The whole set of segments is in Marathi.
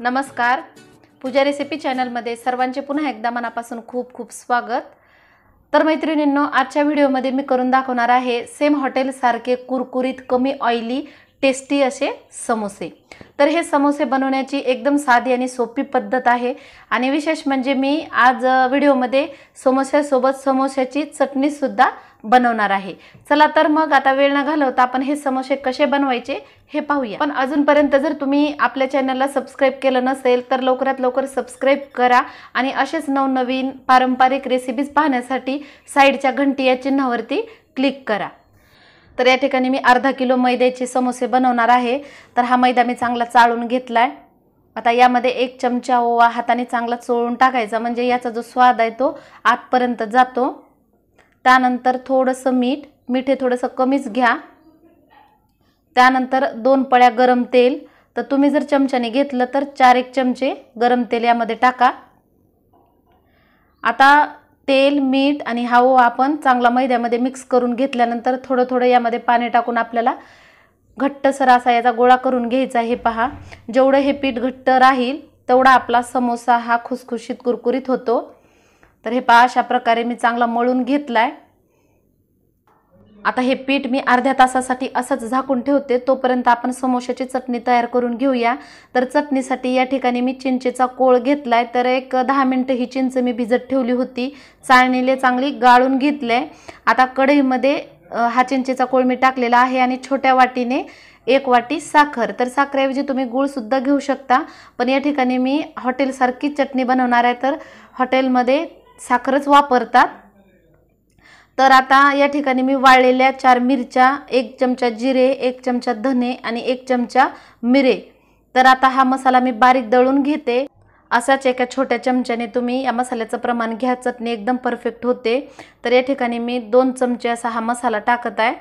नमस्कार. पूजा रेसिपी चॅनलमध्ये सर्वांचे पुन्हा एकदा मनापासून खूप खूप स्वागत. तर मैत्रिणींनो आजच्या व्हिडिओमध्ये मी करून दाखवणार आहे सेम हॉटेलसारखे कुरकुरीत कमी ऑइली टेस्टी असे समोसे. तर हे समोसे बनवण्याची एकदम साधी आणि सोपी पद्धत आहे. आणि विशेष म्हणजे मी आज व्हिडिओमध्ये समोस्यासोबत समोस्याची चटणीसुद्धा बनवणार आहे. चला तर मग आता वेळ न घालवता आपण हे समोसे कसे बनवायचे हे पाहूया. पण अजूनपर्यंत जर तुम्ही आपल्या चॅनलला सबस्क्राईब केलं नसेल तर लवकरात लवकर सबस्क्राईब करा आणि असेच नवनवीन पारंपरिक रेसिपीज पाहण्यासाठी साईडच्या घंटी या चिन्हावरती क्लिक करा. तर या ठिकाणी मी अर्धा किलो मैद्याचे समोसे बनवणार आहे. तर हा मैदा मी चांगला चाळून घेतला आहे आता यामध्ये एक चमचा ओवा हाताने चांगला चोळून टाकायचा म्हणजे याचा जो स्वाद आहे तो आतपर्यंत जातो. त्यानंतर थोडंसं मीठ मीठ हे थोडंसं कमीच घ्या. त्यानंतर दोन पळ्या गरम तेल. तर तुम्ही जर चमच्याने घेतलं तर चार एक चमचे गरम तेल यामध्ये टाका. आता तेल मीठ आणि हा ओवा आपण चांगला मैद्यामध्ये मिक्स करून घेतल्यानंतर थोडं थोडं यामध्ये पाणी टाकून आपल्याला घट्टसर असा याचा गोळा करून घ्यायचा हे पहा. जेवढं हे पीठ घट्ट राहील तेवढा आपला समोसा हा खुसखुशीत कुरकुरीत होतो. तर हे पहा अशा प्रकारे मी चांगला मळून घेतला आहे आता हे पीठ मी अर्ध्या तासासाठी असंच झाकून ठेवते. तोपर्यंत आपण समोशाची चटणी तयार करून घेऊया. तर चटणीसाठी या ठिकाणी मी चिंचेचा कोळ घेतलाय. तर एक दहा मिनटं ही चिंच मी भिजत ठेवली होती. चाळणीले चांगली गाळून घेतले आता कढईमध्ये हा चिंचेचा कोळ मी टाकलेला आहे आणि छोट्या वाटीने एक वाटी साखर. तर साखरेऐवजी तुम्ही गूळसुद्धा घेऊ शकता. पण या ठिकाणी मी हॉटेलसारखी चटणी बनवणार आहे. तर हॉटेलमध्ये साखरच वापरतात. तर आता या ठिकाणी मी वाळलेल्या चार मिरच्या एक चमचा जिरे एक चमचा धने आणि एक चमचा मिरे. तर आता हा मसाला मी बारीक दळून घेते. असाच एका छोट्या चमच्याने तुम्ही या मसाल्याचं प्रमाण घ्या. चटणी एकदम परफेक्ट होते. तर या ठिकाणी मी दोन चमचे असा हा मसाला टाकत आहे.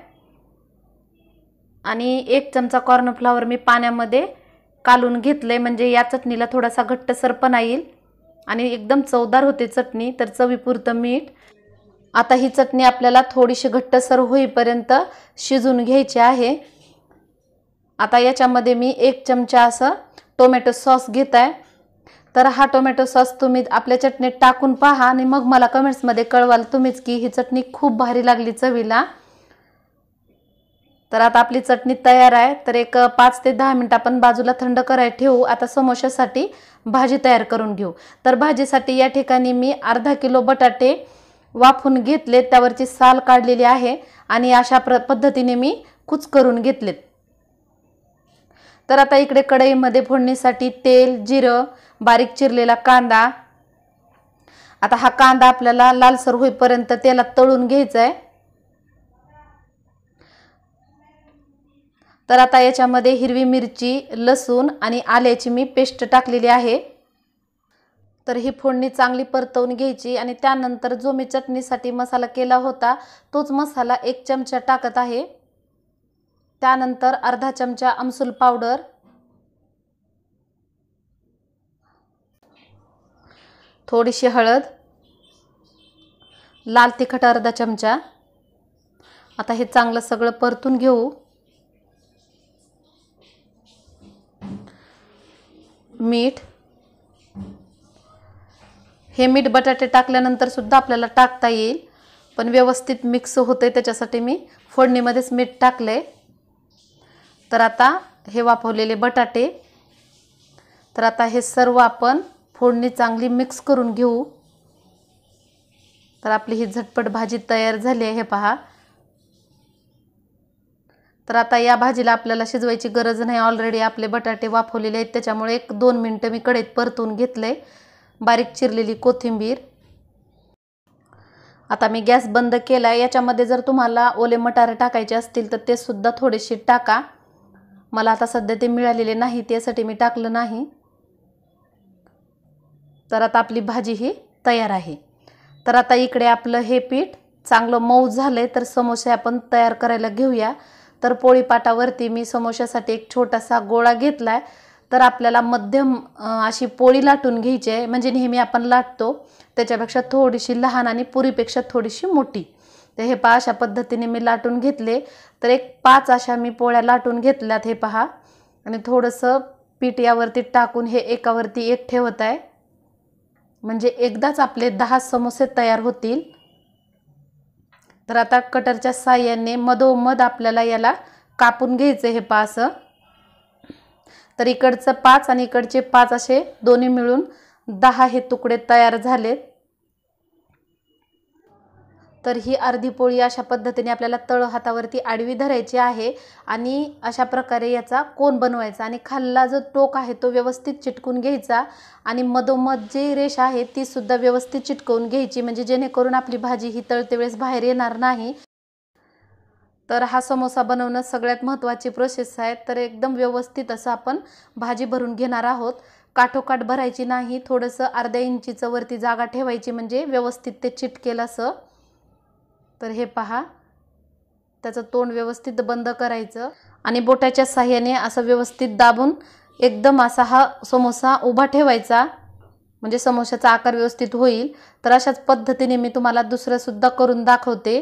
आणि एक चमचा कॉर्नफ्लॉवर मी पाण्यामध्ये कालून घेतलं आहे म्हणजे या चटणीला थोडासा घट्टसरपणा येईल. आणि एकदम चवदार होते चटणी तर चवीपुरतं मीठ. आता ही चटणी आपल्याला थोडीशी घट्टसर होईपर्यंत शिजून घ्यायची आहे. आता याच्यामध्ये मी एक चमचा असं टोमॅटो सॉस घेत आहे तर हा टोमॅटो सॉस तुम्ही आपल्या चटणीत टाकून पहा आणि मग मला कमेंट्समध्ये कळवाल तुम्हीच की ही चटणी खूप भारी लागली चवीला. तर आता आपली चटणी तयार आहे. तर एक पाच ते दहा मिनटं आपण बाजूला थंड करायला ठेवू. आता समोशासाठी भाजी तयार करून घेऊ. तर भाजीसाठी या ठिकाणी मी अर्धा किलो बटाटे वाफून घेतले त्यावरची साल काढलेली आहे आणि अशा प्र पद्धतीने मी कुच करून घेतलेत. तर आता इकडे कढईमध्ये फोडणीसाठी तेल जिरं बारीक चिरलेला कांदा. आता हा कांदा आपल्याला लालसर होईपर्यंत तेलात तळून घ्यायचा आहे तर आता याच्यामध्ये हिरवी मिरची लसूण आणि आल्याची मी पेस्ट टाकलेली आहे. तर ही फोडणी चांगली परतवून घ्यायची आणि त्यानंतर जो मी चटणीसाठी मसाला केला होता तोच मसाला एक चमचा टाकत आहे. त्यानंतर अर्धा चमचा आमसूल पावडर. थोडीशी हळद. लाल तिखट अर्धा चमचा. आता हे चांगलं सगळं परतून घेऊ. मीठ. हे मीठ बटाटे टाकल्यानंतर सुद्धा आपल्याला टाकता येईल. पण व्यवस्थित मिक्स होते त्याच्यासाठी मी फोडणीमध्येच मीठ टाकले तर आता हे वाफवलेले बटाटे. तर आता हे सर्व आपण फोडणी चांगली मिक्स करून घेऊ. तर आपली ही झटपट भाजी तयार झाली आहे हे पहा. तर आता या भाजीला आपल्याला शिजवायची गरज नाही. ऑलरेडी आपले बटाटे वाफवलेले आहेत. त्याच्यामुळे एक दोन मिनटं मी कढईत परतून घेतले बारीक चिरलेली कोथिंबीर. आता मी गॅस बंद केला. आहे याच्यामध्ये जर तुम्हाला ओले मटारे टाकायचे असतील तर ते सुद्धा थोडेसे टाका. मला आता सध्या ते मिळालेले नाही. त्यासाठी मी टाकलं नाही. तर आता आपली भाजी ही तयार आहे. तर आता इकडे आपलं हे पीठ चांगलं मऊ झालं आहे तर समोसे आपण तयार करायला घेऊया. तर पोळीपाटावरती मी समोशासाठी एक छोटासा गोळा घेतला आहे तर आपल्याला मध्यम अशी पोळी लाटून घ्यायची आहे. म्हणजे नेहमी आपण लाटतो. त्याच्यापेक्षा थोडीशी लहान आणि पुरीपेक्षा थोडीशी मोठी. तर हे पहा अशा पद्धतीने मी लाटून घेतले. तर एक पाच अशा मी पोळ्या लाटून घेतल्यात हे पहा. आणि थोडंसं पीठ यावरती टाकून हे एकावरती एक ठेवत आहे. म्हणजे एकदाच आपले दहा समोसे तयार होतील. तर आता कटरच्या साह्याने मधोमध आपल्याला याला कापून घ्यायचं हे पा असं. तर इकडचं पाच आणि इकडचे पाच असे दोन्ही मिळून दहा हे तुकडे तयार झालेत. तर ही अर्धी पोळी अशा पद्धतीने आपल्याला तळ हातावरती आडवी धरायची आहे आणि अशा प्रकारे याचा कोण बनवायचा आणि खाल्ला जो टोक आहे तो व्यवस्थित चिटकून घ्यायचा आणि मधोमध जी रेष आहे ती सुद्धा व्यवस्थित चिटकवून घ्यायची म्हणजे जेणेकरून आपली भाजी ही तळते वेळेस बाहेर येणार नाही. तर हा समोसा बनवणं सगळ्यात महत्त्वाची प्रोसेस आहे. तर एकदम व्यवस्थित असं आपण भाजी भरून घेणार आहोत. काठोकाठ भरायची नाही थोडंसं अर्ध्या इंचीचं वरती जागा ठेवायची म्हणजे व्यवस्थित ते चिटकेल असं. तर हे पहा. त्याचं तोंड व्यवस्थित बंद करायचं आणि बोटाच्या साह्याने असं व्यवस्थित दाबून एकदम असा हा समोसा उभा ठेवायचा. म्हणजे समोशाचा आकार व्यवस्थित होईल. तर अशाच पद्धतीने मी तुम्हाला दुसरंसुद्धा करून दाखवते.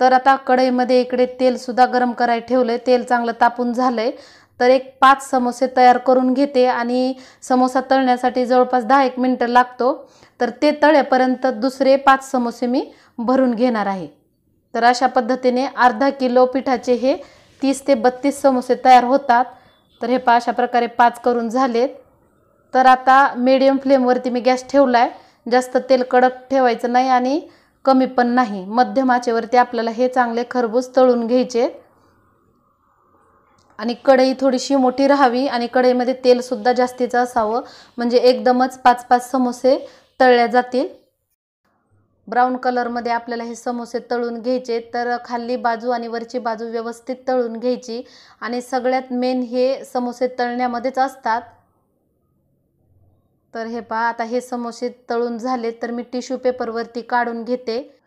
तर आता कढईमध्ये इकडे तेलसुद्धा गरम करायला ठेवलं आहे तेल चांगलं तापून झालं आहे तर एक पाच समोसे तयार करून घेते आणि समोसा तळण्यासाठी जवळपास दहा एक मिनटं लागतो. तर ते तळेपर्यंत दुसरे पाच समोसे मी भरून घेणार आहे. तर अशा पद्धतीने अर्धा किलो पिठाचे हे तीस ते बत्तीस समोसे तयार होतात. तर हे पा अशा प्रकारे पाच करून झालेत. तर आता मीडियम फ्लेमवरती मी गॅस ठेवला आहे जास्त तेल कडक ठेवायचं नाही आणि कमी पण नाही. मध्यम आचेवरती आपल्याला हे चांगले खरबूज तळून घ्यायचे आणि कढई थोडीशी मोठी राहावी आणि कढईमध्ये तेलसुद्धा जास्तीचं असावं. म्हणजे एकदमच पाच पाच समोसे तळल्या जातील. ब्राऊन कलरमध्ये आपल्याला हे समोसे तळून घ्यायचे. तर खाली बाजू आणि वरची बाजू व्यवस्थित तळून घ्यायची. आणि सगळ्यात मेन हे समोसे तळण्यामध्येच असतात. तर हे पहा आता हे समोसे तळून झाले तर मी टिश्यू पेपरवरती काढून घेते.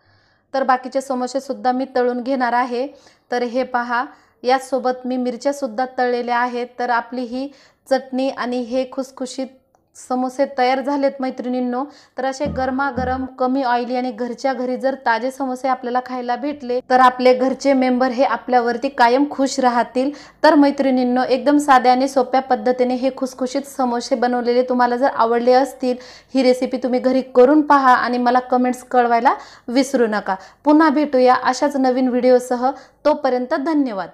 तर बाकीचे समोसेसुद्धा मी तळून घेणार आहे. तर हे पहा याचसोबत मी मिरच्यासुद्धा तळलेल्या आहेत. तर आपली ही चटणी आणि हे खुसखुशीत समोसे तयार झालेत मैत्रिणींनो. तर असे गरमागरम कमी ऑइली आणि घरच्या घरी जर ताजे समोसे आपल्याला खायला भेटले तर आपले घरचे मेंबर हे आपल्यावरती कायम खुश राहतील. तर मैत्रिणींनो एकदम साध्या आणि सोप्या पद्धतीने हे खुसखुशीत समोसे बनवलेले तुम्हाला जर आवडले असतील ही रेसिपी तुम्ही घरी करून पहा आणि मला कमेंट्स कळवायला विसरू नका. पुन्हा भेटूया अशाच नवीन व्हिडिओसह तोपर्यंत धन्यवाद.